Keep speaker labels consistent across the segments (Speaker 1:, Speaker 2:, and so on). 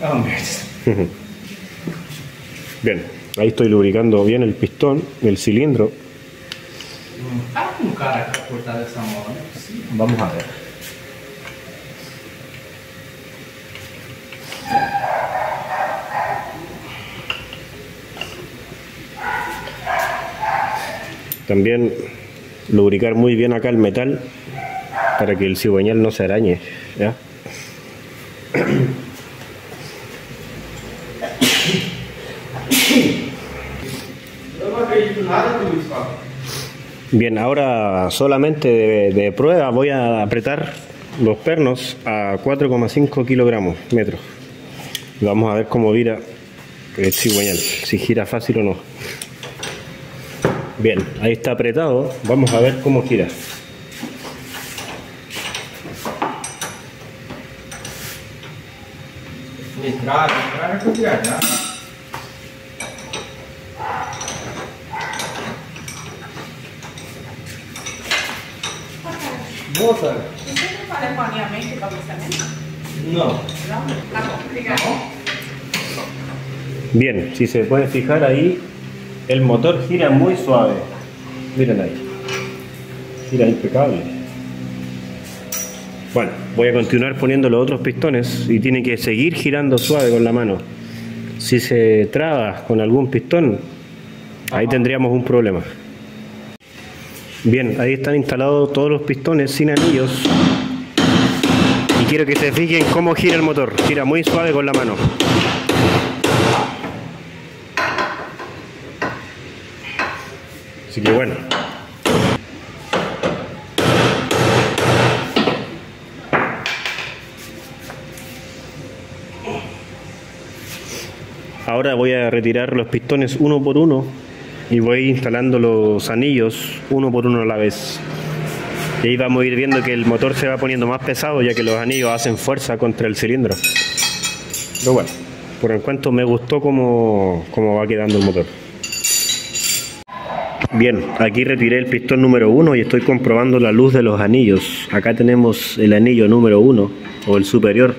Speaker 1: Bien, ahí estoy lubricando bien el pistón, el cilindro.
Speaker 2: Ah, possível. Vamos a ver.
Speaker 1: También lubricar muy bien acá el metal para que el cigüeñal no se arañe. ¿ya?
Speaker 2: Eu não acredito nada que o Luiz fala.
Speaker 1: Bien, ahora solamente de, prueba voy a apretar los pernos a 4,5 kilogramos metros. Vamos a ver cómo vira el cigüeñal, si gira fácil o no. Bien, ahí está apretado. Vamos a ver cómo gira.
Speaker 3: Você não fala para você mesmo? Obrigada.
Speaker 1: Bien, si se puede fijar ahí, el motor gira muy suave. Miren ahí. Gira impecable. Bueno, voy a continuar poniendo los otros pistones y tiene que seguir girando suave con la mano. Si se traba con algún pistón, ahí tendríamos un problema. Bien, ahí están instalados todos los pistones sin anillos. Y quiero que se fijen cómo gira el motor. Gira muy suave con la mano. Así que bueno. Ahora voy a retirar los pistones uno por uno y voy instalando los anillos uno por uno a la vez. Y ahí vamos a ir viendo que el motor se va poniendo más pesado ya que los anillos hacen fuerza contra el cilindro. Pero bueno, por el cuanto me gustó cómo, cómo va quedando el motor. Bien, aquí retiré el pistón número 1 y estoy comprobando la luz de los anillos. Acá tenemos el anillo número 1 o el superior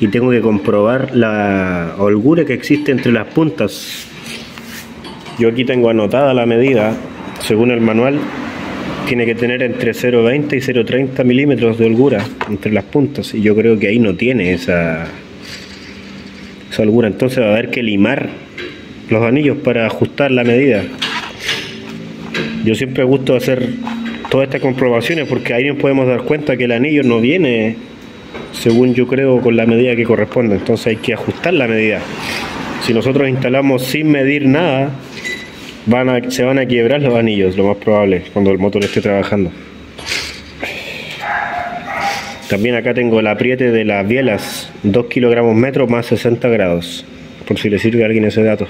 Speaker 1: y tengo que comprobar la holgura que existe entre las puntas. Yo aquí tengo anotada la medida, según el manual, tiene que tener entre 0,20 y 0,30 milímetros de holgura entre las puntas y yo creo que ahí no tiene esa, esa holgura. Entonces va a haber que limar los anillos para ajustar la medida. Yo siempre gusto hacer todas estas comprobaciones porque ahí nos podemos dar cuenta que el anillo no viene, según yo creo, con la medida que corresponde. Entonces hay que ajustar la medida. Si nosotros instalamos sin medir nada, se van a quiebrar los anillos, lo más probable, cuando el motor esté trabajando. También acá tengo el apriete de las bielas, 2 kilogramos metro más 60 grados, por si le sirve a alguien ese dato.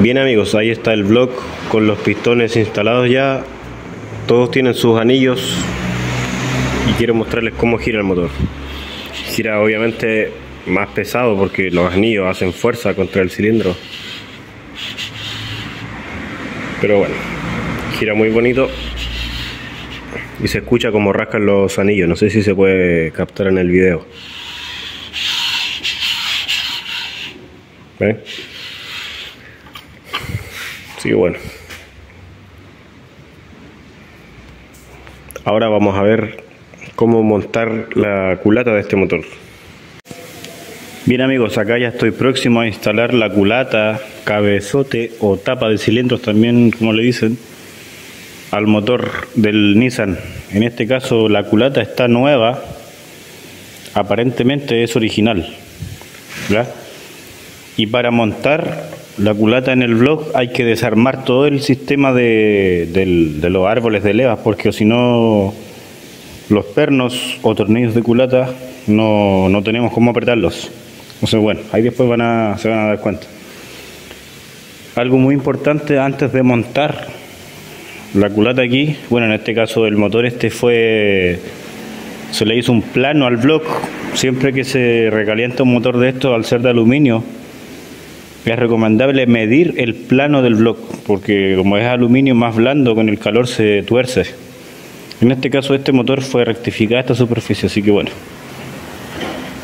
Speaker 1: Bien amigos, ahí está el blog con los pistones instalados ya. Todos tienen sus anillos y quiero mostrarles cómo gira el motor. Gira obviamente más pesado porque los anillos hacen fuerza contra el cilindro. Pero bueno, gira muy bonito y se escucha como rascan los anillos. No sé si se puede captar en el video. ¿Ven? Así que bueno. Ahora vamos a ver cómo montar la culata de este motor. Bien amigos, acá ya estoy próximo a instalar la culata, cabezote o tapa de cilindros también como le dicen al motor del Nissan. En este caso la culata está nueva, aparentemente es original. ¿ya? Y para montar la culata en el blog hay que desarmar todo el sistema de, de los árboles de levas porque si no los pernos o tornillos de culata no, no tenemos cómo apretarlos. Entonces bueno, ahí después van a, se van a dar cuenta. Algo muy importante antes de montar la culata aquí, bueno en este caso el motor este fue, se le hizo un plano al block, siempre que se recalienta un motor de estos al ser de aluminio, es recomendable medir el plano del block, porque como es aluminio más blando, con el calor se tuerce. En este caso este motor fue rectificada esta superficie, así que bueno.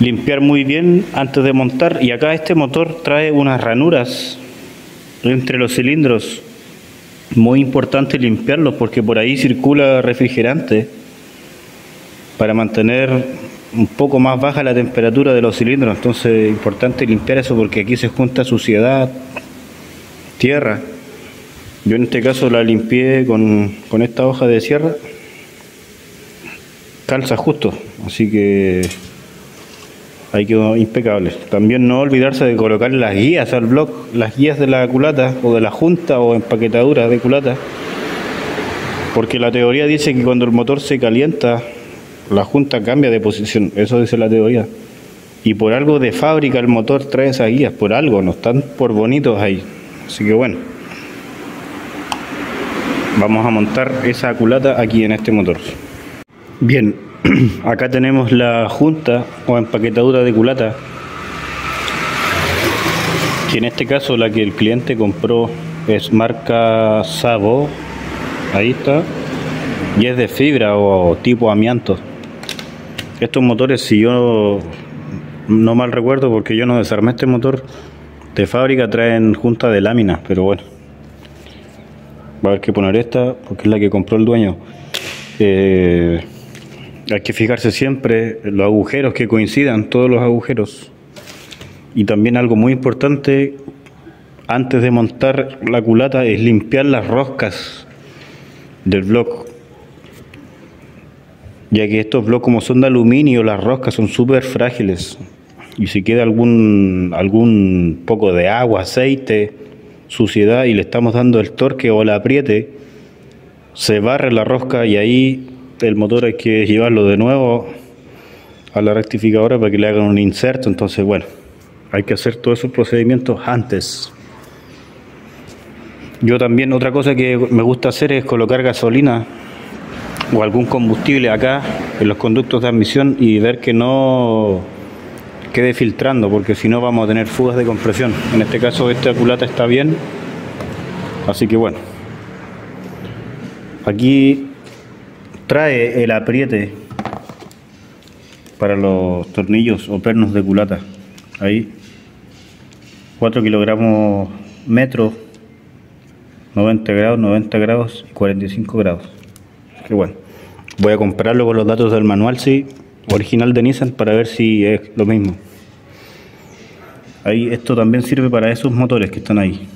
Speaker 4: limpiar muy bien antes de montar y acá este motor trae unas ranuras entre los cilindros. Muy importante limpiarlos porque por ahí circula refrigerante para mantener un poco más baja la temperatura de los cilindros. Entonces es importante limpiar eso porque aquí se junta suciedad tierra. Yo en este caso la limpié con, con esta hoja de sierra calza justo así que Ahí quedó impecable. También no olvidarse de colocar las guías al blog, las guías de la culata o de la junta o empaquetadura de culata. Porque la teoría dice que cuando el motor se calienta, la junta cambia de posición. Eso dice la teoría. Y por algo de fábrica el motor trae esas guías, por algo, no están por bonitos ahí. Así que bueno, vamos a montar esa culata aquí en este motor. Bien, acá tenemos la junta o empaquetadura de culata que en este caso la que el cliente compró es marca Sabo. Ahí está. Y es de fibra o tipo amianto. Estos motores si yo no mal recuerdo porque yo no desarmé este motor de fábrica traen junta de láminas pero bueno. Va a haber que poner esta porque es la que compró el dueño. Eh, hay que fijarse siempre los agujeros que coincidan, todos los agujeros. Y también algo muy importante antes de montar la culata es limpiar las roscas del bloque. Ya que estos bloques como son de aluminio, las roscas son súper frágiles. Y si queda algún, algún poco de agua, aceite, suciedad y le estamos dando el torque o el apriete, se barre la rosca y ahí el motor hay que llevarlo de nuevo a la rectificadora para que le hagan un inserto. Entonces, bueno, hay que hacer todos esos procedimientos antes. Yo también otra cosa que me gusta hacer es colocar gasolina o algún combustible acá en los conductos de admisión y ver que no quede filtrando porque si no vamos a tener fugas de compresión. En este caso esta culata está bien. Así que bueno. Aquí trae el apriete para los tornillos o pernos de culata. Ahí 4 kilogramos metro, 90 grados, 90 grados y 45 grados. Qué bueno. Voy a comprarlo con los datos del manual, sí, original de Nissan para ver si es lo mismo. Ahí esto también sirve para esos motores que están ahí.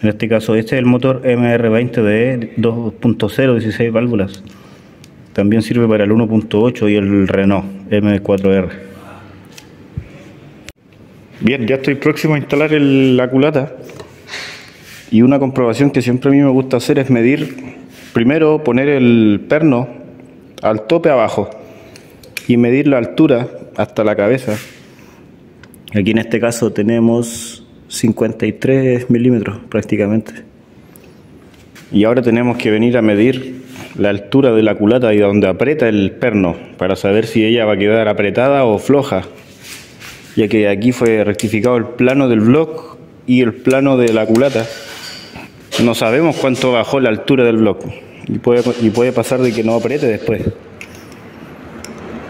Speaker 4: En este caso, este es el motor MR20DE 2.0, 16 válvulas. También sirve para el 1.8 y el Renault M4R. Bien, ya estoy próximo a instalar la culata. Y una comprobación que siempre a mí me gusta hacer es medir, primero poner el perno al tope abajo y medir la altura hasta la cabeza. Aquí en este caso tenemos 53 milímetros prácticamente. Y ahora tenemos que venir a medir la altura de la culata y donde aprieta el perno para saber si ella va a quedar apretada o floja, ya que aquí fue rectificado el plano del block y el plano de la culata. No sabemos cuánto bajó la altura del block y puede, y puede pasar de que no apriete después.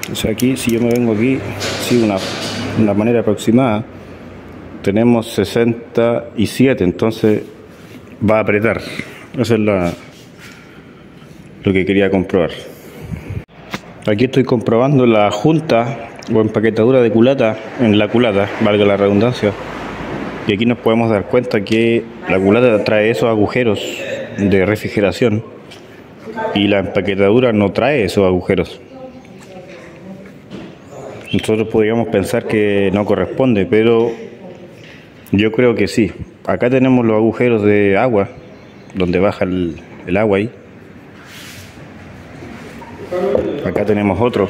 Speaker 4: Entonces aquí, si yo me vengo aquí, sí, una, una manera aproximada, tenemos 67, entonces va a apretar. Esa es la, lo que quería comprobar. Aquí estoy comprobando la junta o empaquetadura de culata en la culata, valga la redundancia. Y aquí nos podemos dar cuenta que la culata trae esos agujeros de refrigeración y la empaquetadura no trae esos agujeros. Nosotros podríamos pensar que no corresponde, pero yo creo que sí. Acá tenemos los agujeros de agua, donde baja el, el agua ahí. Acá tenemos otro.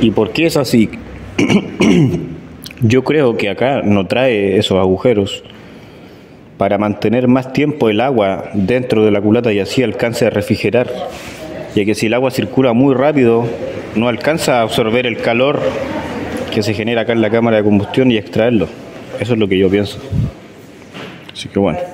Speaker 4: ¿Y por qué es así? Yo creo que acá no trae esos agujeros para mantener más tiempo el agua dentro de la culata y así alcance a refrigerar. Ya que si el agua circula muy rápido, no alcanza a absorber el calor que se genera acá en la cámara de combustión y extraerlo. Eso es lo que yo pienso. Así que bueno.